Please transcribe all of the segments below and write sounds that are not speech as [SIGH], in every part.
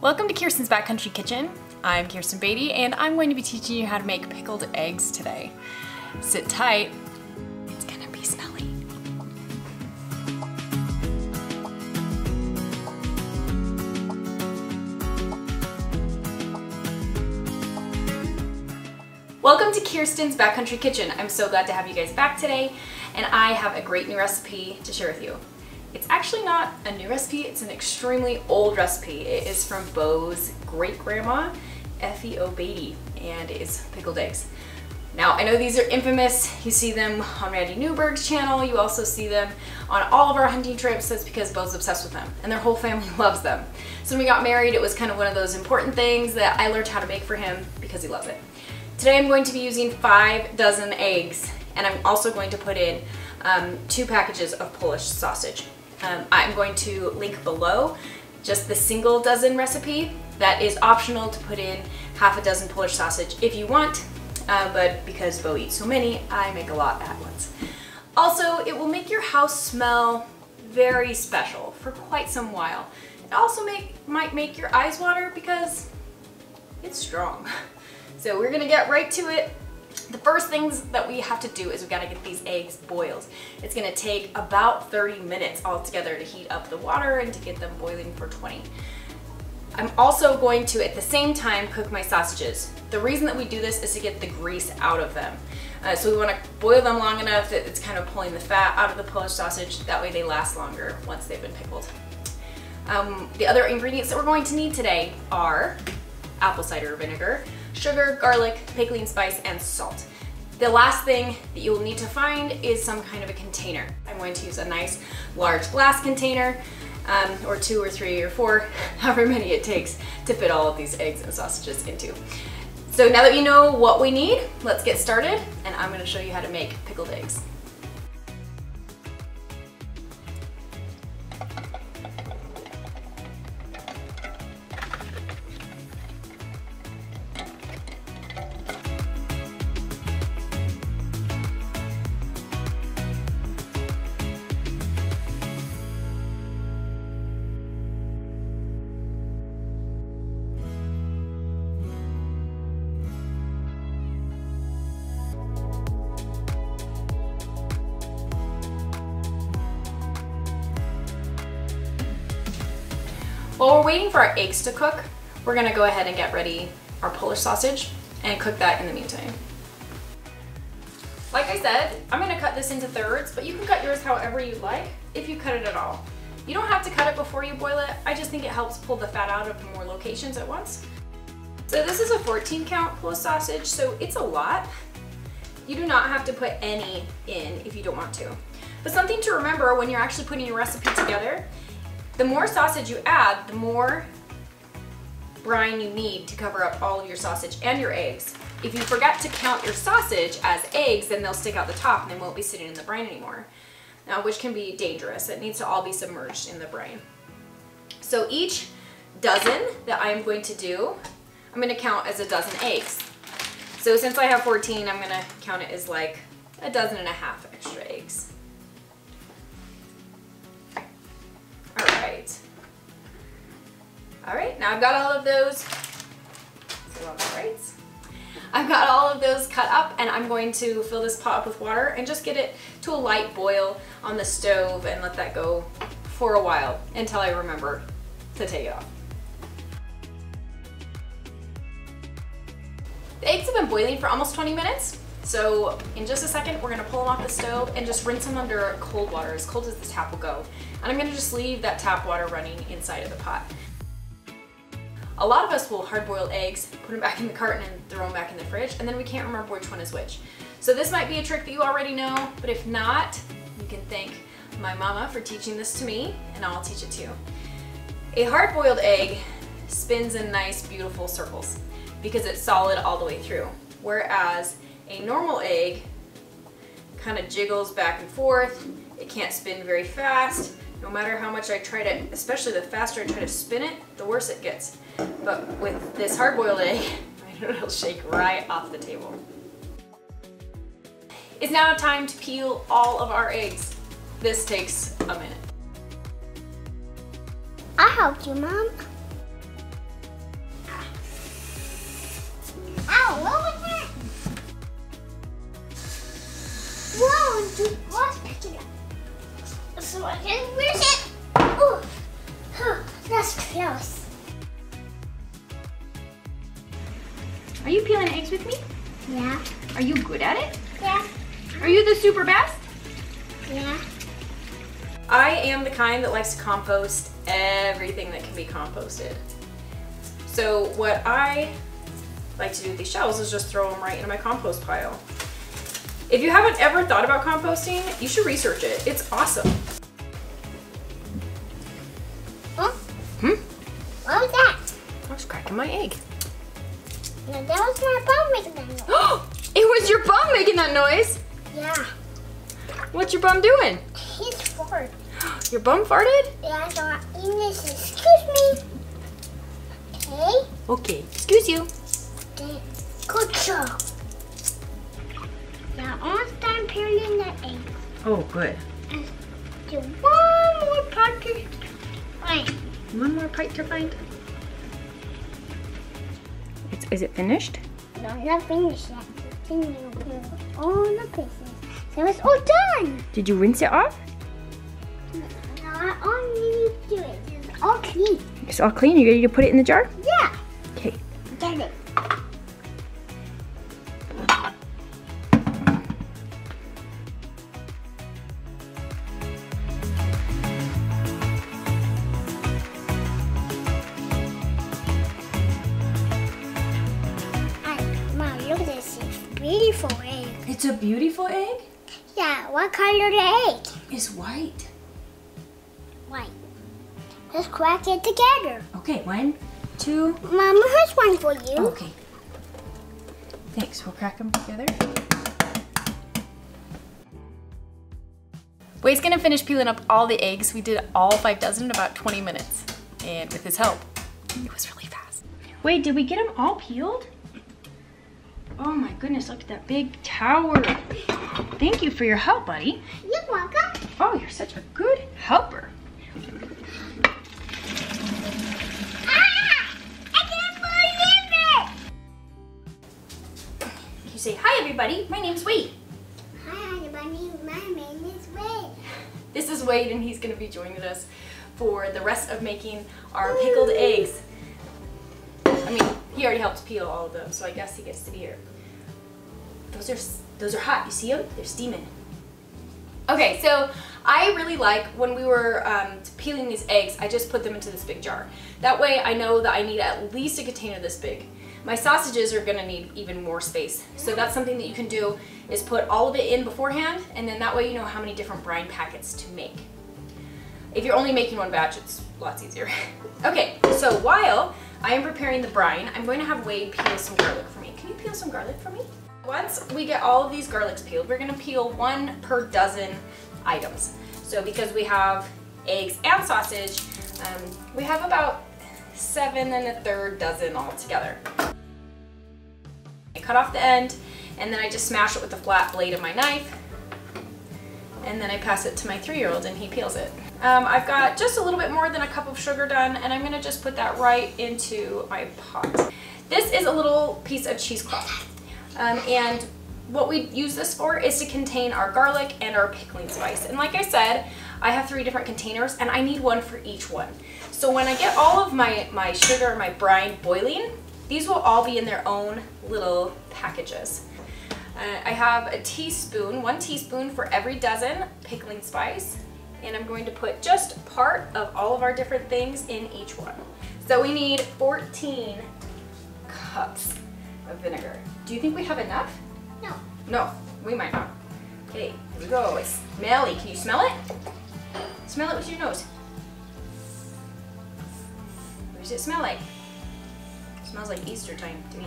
Welcome to Kirstin's Backcountry Kitchen. I'm Kirstin Baty and I'm going to be teaching you how to make pickled eggs today. Sit tight, it's gonna be smelly. Welcome to Kirstin's Backcountry Kitchen. I'm so glad to have you guys back today and I have a great new recipe to share with you. It's actually not a new recipe, it's an extremely old recipe. It is from Beau's great-grandma, Effie O. Baty, and it's pickled eggs. Now, I know these are infamous. You see them on Randy Newberg's channel. You also see them on all of our hunting trips. That's because Beau's obsessed with them and their whole family [LAUGHS] loves them. So when we got married, it was kind of one of those important things that I learned how to make for him because he loves it. Today I'm going to be using five dozen eggs and I'm also going to put in um, two packages of Polish sausage. Um, I'm going to link below just the single dozen recipe. That is optional to put in half a dozen Polish sausage if you want, uh, but because Beau eats so many, I make a lot at once. Also, it will make your house smell very special for quite some while. It also make, might make your eyes water because it's strong. [LAUGHS] So we're gonna get right to it. The first things that we have to do is we've gotta get these eggs boiled. It's gonna take about 30 minutes altogether to heat up the water and to get them boiling for 20. I'm also going to, at the same time, cook my sausages. The reason that we do this is to get the grease out of them. Uh, so we want to boil them long enough that it's kind of pulling the fat out of the Polish sausage. That way they last longer once they've been pickled. Um, the other ingredients that we're going to need today are apple cider vinegar, sugar, garlic, pickling spice, and salt. The last thing that you will need to find is some kind of a container. I'm going to use a nice large glass container, um, or two or three or four, [LAUGHS] however many it takes to fit all of these eggs and sausages into. So now that you know what we need, let's get started, and I'm gonna show you how to make pickled eggs. While we're waiting for our eggs to cook, we're gonna go ahead and get ready our Polish sausage and cook that in the meantime. Like I said, I'm gonna cut this into thirds, but you can cut yours however you like if you cut it at all. You don't have to cut it before you boil it. I just think it helps pull the fat out of more locations at once. So this is a 14 count Polish sausage, so it's a lot. You do not have to put any in if you don't want to. But something to remember when you're actually putting your recipe together the more sausage you add, the more brine you need to cover up all of your sausage and your eggs. If you forget to count your sausage as eggs, then they'll stick out the top and they won't be sitting in the brine anymore, now, which can be dangerous. It needs to all be submerged in the brine. So each dozen that I'm going to do, I'm going to count as a dozen eggs. So since I have 14, I'm going to count it as like a dozen and a half extra eggs. All right, now I've got all of those, I've got all of those cut up and I'm going to fill this pot up with water and just get it to a light boil on the stove and let that go for a while until I remember to take it off. The eggs have been boiling for almost 20 minutes. So in just a second, we're gonna pull them off the stove and just rinse them under cold water, as cold as the tap will go. And I'm gonna just leave that tap water running inside of the pot. A lot of us will hard boil eggs, put them back in the carton and throw them back in the fridge, and then we can't remember which one is which. So this might be a trick that you already know, but if not, you can thank my mama for teaching this to me, and I'll teach it to you. A hard boiled egg spins in nice, beautiful circles because it's solid all the way through. Whereas a normal egg kind of jiggles back and forth. It can't spin very fast. No matter how much I try to, especially the faster I try to spin it, the worse it gets. But with this hard-boiled egg, [LAUGHS] it'll shake right off the table. It's now time to peel all of our eggs. This takes a minute. I helped you, Mom. Kind that likes to compost everything that can be composted. So what I like to do with these shells is just throw them right into my compost pile. If you haven't ever thought about composting, you should research it. It's awesome. Huh? Hmm? What was that? I was cracking my egg. No, that was my bum making that noise. [GASPS] it was your bum making that noise. Yeah, What's your bum doing? he's bored. Your bum farted? Yeah, so I English, excuse me. Okay, Okay, excuse you. good job. Now almost done peeling the eggs. Oh, good. Do one more part to Wait, One more pipe to find. It's, is it finished? no, not finished yet. All the pieces. So it's all done. Did you rinse it off? Now I only need do it. It's all clean. It's all clean. You ready to put it in the jar? Yeah, Okay. get it. And Mom, look at this. Beautiful egg. It's a beautiful egg. Yeah, what color the egg? It's white. White. Let's crack it together. Okay, one, two. Mama, here's one for you. Okay. Thanks. We'll crack them together. Wade's gonna finish peeling up all the eggs. We did all five dozen in about 20 minutes. And with his help, it was really fast. Wade, did we get them all peeled? Oh my goodness, look at that big tower. Thank you for your help, buddy. You're welcome. Oh, you're such a good helper. You say, hi everybody, my name's Wade. Hi, everybody. My name is Wade. This is Wade and he's gonna be joining us for the rest of making our pickled eggs. I mean, he already helped peel all of them, so I guess he gets to be here. Those are those are hot. You see them? They're steaming. Okay, so I really like when we were um, peeling these eggs, I just put them into this big jar. That way I know that I need at least a container this big. My sausages are gonna need even more space. So that's something that you can do is put all of it in beforehand and then that way you know how many different brine packets to make. If you're only making one batch, it's lots easier. [LAUGHS] okay, so while I am preparing the brine, I'm going to have Wade peel some garlic for me. Can you peel some garlic for me? Once we get all of these garlics peeled, we're gonna peel one per dozen items. So because we have eggs and sausage, um, we have about seven and a third dozen all together. I cut off the end and then I just smash it with the flat blade of my knife and then I pass it to my three-year-old and he peels it. Um, I've got just a little bit more than a cup of sugar done and I'm gonna just put that right into my pot. This is a little piece of cheesecloth um, and what we use this for is to contain our garlic and our pickling spice. And like I said, I have three different containers and I need one for each one. So when I get all of my, my sugar and my brine boiling, these will all be in their own little packages. Uh, I have a teaspoon, one teaspoon for every dozen pickling spice, and I'm going to put just part of all of our different things in each one. So we need 14 cups of vinegar. Do you think we have enough? No. No, we might not. Okay, here we go. It's smelly. Can you smell it? Smell it with your nose. Does it smell like? It smells like Easter time to me.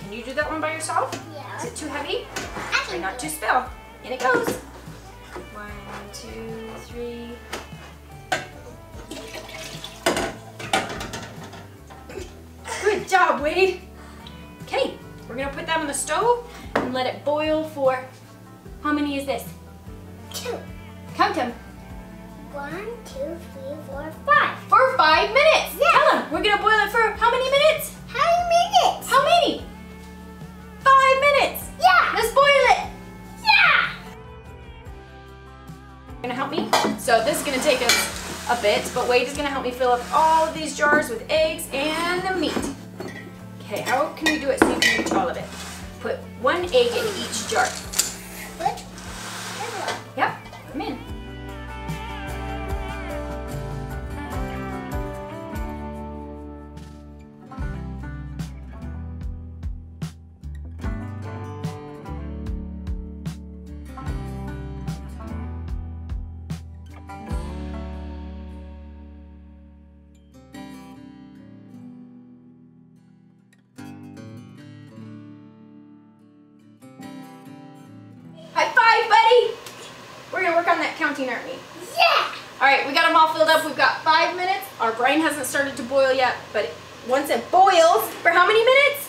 Can you do that one by yourself? Yeah. Is it too heavy? I Try not to spill. In it goes. One, two, three. Job, Wade. Okay, we're gonna put that on the stove and let it boil for, how many is this? Two. Count them. One, two, three, four, five. For five minutes. Yeah. Tell them. We're gonna boil it for how many minutes? How many minutes? How many? Five minutes. Yeah. Let's boil it. Yeah. Gonna help me? So this is gonna take us a bit, but Wade is gonna help me fill up all of these jars with eggs and. Okay, how can we do it so you can reach all of it? Put one egg in each jar. Buddy! We're gonna work on that counting, aren't we? Yeah. All right, we got them all filled up. We've got five minutes. Our brine hasn't started to boil yet, but once it boils, for how many minutes?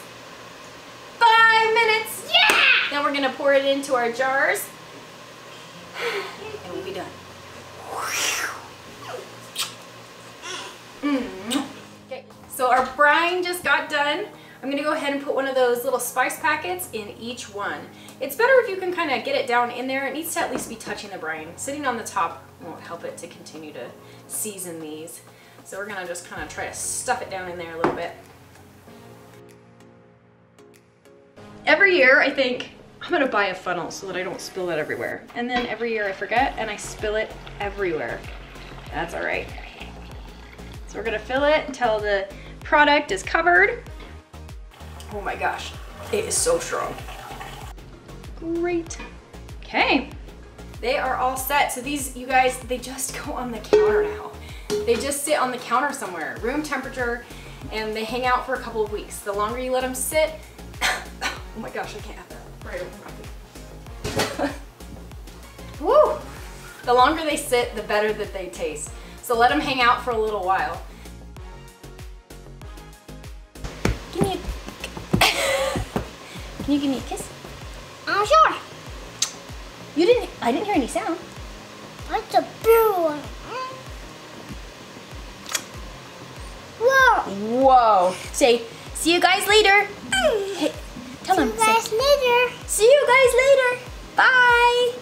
Five minutes. Yeah. Then we're gonna pour it into our jars, and we'll be done. Mm. Okay, so our brine just got done. I'm gonna go ahead and put one of those little spice packets in each one. It's better if you can kind of get it down in there. It needs to at least be touching the brine. Sitting on the top won't help it to continue to season these. So we're gonna just kind of try to stuff it down in there a little bit. Every year I think, I'm gonna buy a funnel so that I don't spill it everywhere. And then every year I forget and I spill it everywhere. That's all right. So we're gonna fill it until the product is covered. Oh my gosh, it is so strong. Great. Okay, they are all set. So these, you guys, they just go on the counter now. They just sit on the counter somewhere, room temperature, and they hang out for a couple of weeks. The longer you let them sit, [COUGHS] oh my gosh, I can't have that right over my. [LAUGHS] Woo! The longer they sit, the better that they taste. So let them hang out for a little while. Give me a... [LAUGHS] Can you give me a kiss? I'm sure. You didn't, I didn't hear any sound. That's a big one. Whoa. Whoa. Say, see you guys later. Mm. Hey, tell See them. you guys later. see you guys later. Bye.